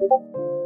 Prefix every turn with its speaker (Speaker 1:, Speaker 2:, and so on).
Speaker 1: you.